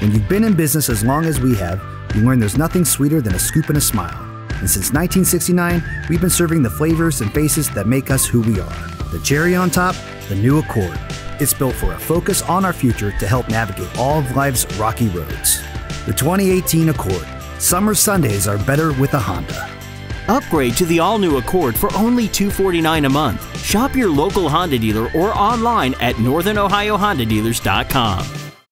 When you've been in business as long as we have, you learn there's nothing sweeter than a scoop and a smile. And since 1969, we've been serving the flavors and faces that make us who we are. The cherry on top, the new Accord. It's built for a focus on our future to help navigate all of life's rocky roads. The 2018 Accord. Summer Sundays are better with a Honda. Upgrade to the all-new Accord for only $249 a month. Shop your local Honda dealer or online at northernohiohondadealers.com.